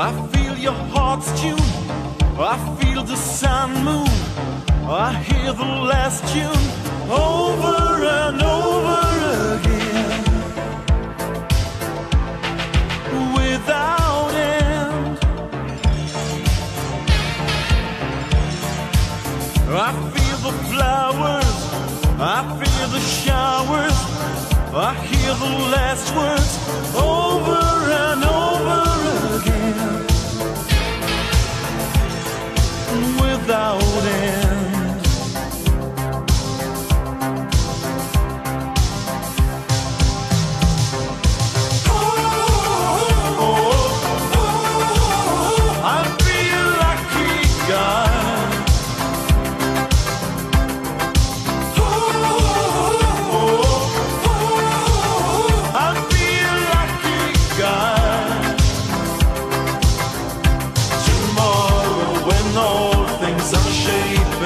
I feel your heart's tune. I feel the sun move. I hear the last tune over and over again. Without end. I feel the flowers. I feel the showers. I hear the last words over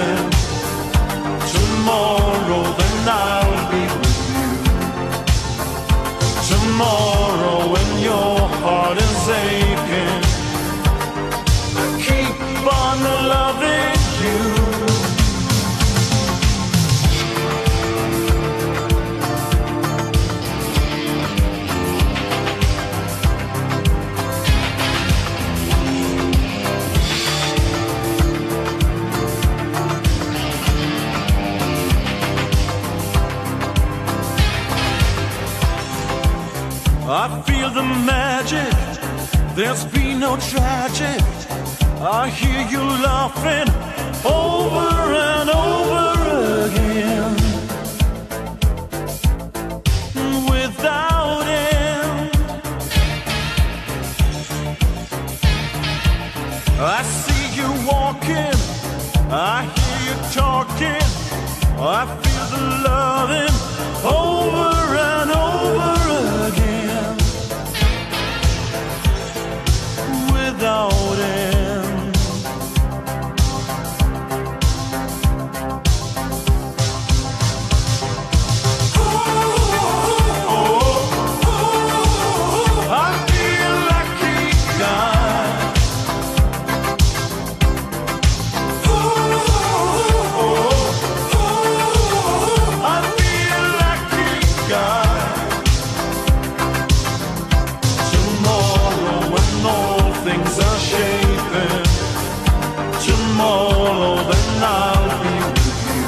shaping, I feel the magic. There's been no tragic. I hear you laughing over and over again. Without end. I see you walking. I hear you talking. I feel the loving Without things are shaping, tomorrow then I'll be with you.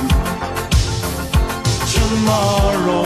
Tomorrow